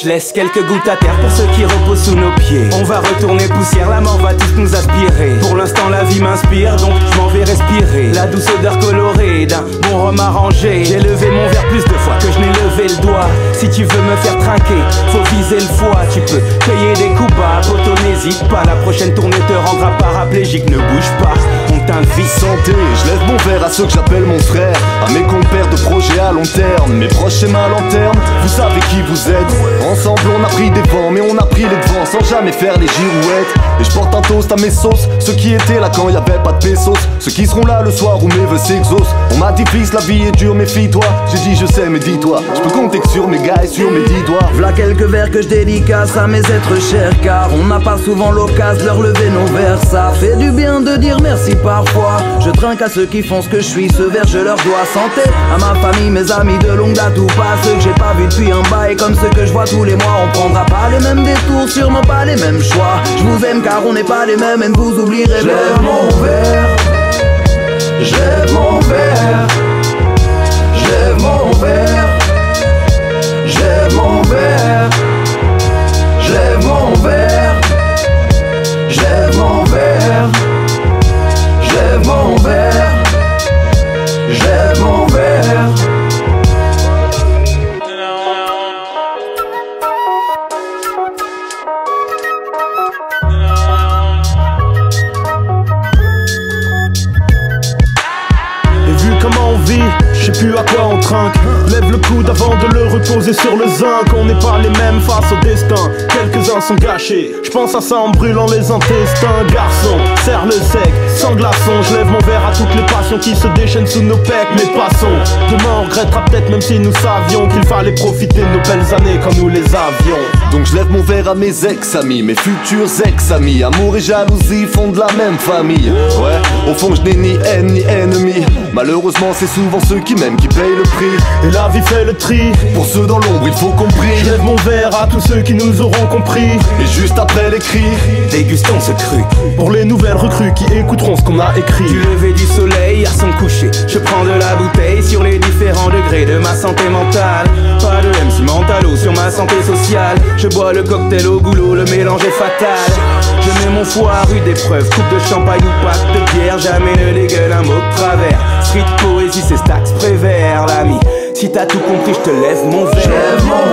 Je laisse quelques gouttes à terre pour ceux qui reposent sous nos pieds. On va retourner poussière, la mort va tous nous aspirer. Pour l'instant, la vie m'inspire, donc je m'en vais respirer. La douce odeur colorée d'un bon rhum arrangé. J'ai levé mon verre plus de fois que je n'ai levé le doigt. Si tu veux me faire trinquer, faut viser le foie. Tu peux payer des coups bas, poto, n'hésite pas. La prochaine tournée te rendra paraplégique, ne bouge pas. On t'invite. Santé, je lève mon verre à ceux que j'appelle mon frère. À mes compères de projets à long terme. Mes proches et ma lanterne, vous savez qui vous êtes. Ensemble on a pris des vents mais on a pris les sans jamais faire les girouettes. Et je porte un toast à mes sauces, ceux qui étaient là quand y avait pas de pesos. Ceux qui seront là le soir où mes vœux s'exaucent. On m'a dit fils la vie est dure méfie-toi. J'ai dit je sais mais dis-toi. Je peux compter que sur mes gars et sur mes dix doigts. V'là quelques verres que je dédicace à mes êtres chers. Car on n'a pas souvent l'occasion de leur lever nos verres. Ça fait du bien de dire merci parfois. Je trinque à ceux qui font ce que je suis. Ce verre je leur dois santé À ma famille, mes amis de longue date ou pas. Ceux que j'ai pas vu depuis un bail comme ceux que je vois tous les mois On prendra pas les mêmes détours, sûrement pas les mêmes choix. Je vous aime car on n'est pas les mêmes et vous oublierez J'lève mon verre plus à quoi on trinque. Lève le coude avant de le reposer sur le zinc. On n'est pas les mêmes face au destin. Quelques-uns sont gâchés. Je pense à ça en brûlant les intestins. Garçon, serre le sec, sans glaçon. Je lève mon verre à toutes les passions qui se déchaînent sous nos pecs. Mais passons, demain on regrettera peut-être même si nous savions qu'il fallait profiter de nos belles années quand nous les avions. Donc je lève mon verre à mes ex-amis, mes futurs ex-amis Amour et jalousie font de la même famille Ouais, au fond je n'ai ni haine ni ennemi Malheureusement c'est souvent ceux qui m'aiment qui payent le prix Et la vie fait le tri. Pour ceux dans l'ombre il faut qu'on Je brille lève mon verre à tous ceux qui nous auront compris. Et juste après les cris Dégustons ce cru. Pour les nouvelles recrues qui écouteront ce qu'on a écrit. Du lever du soleil à son coucher, je prends de la bouteille sur les différents degrés de ma santé mentale. Pas de MC mentalo sur ma santé sociale. Je bois le cocktail au goulot, le mélange est fatal. Je mets mon foie à rude épreuve, coupe de champagne ou pack de bière, jamais ne dégueule un mot de travers. Street poésie, c'est Stax Prévert, l'ami. Si t'as tout compris, je te lève mon verre